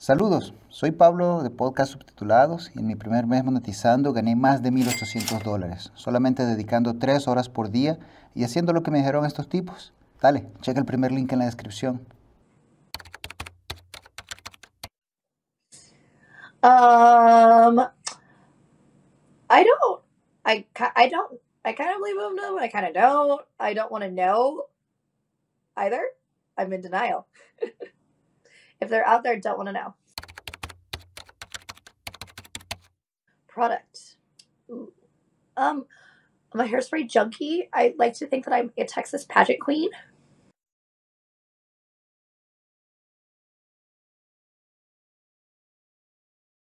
Saludos, soy Pablo de Podcast Subtitulados y en mi primer mes monetizando gané más de 1.800 dólares, solamente dedicando 3 horas por día y haciendo lo que me dijeron estos tipos. Dale, checa el primer link en la descripción. Um, I don't. I I don't. I kind of believe them, but I kind of don't. I don't want to know either. I'm in denial. if they're out there, don't want to know. Product. Um, I'm a hairspray junkie. I like to think that I'm a Texas pageant queen.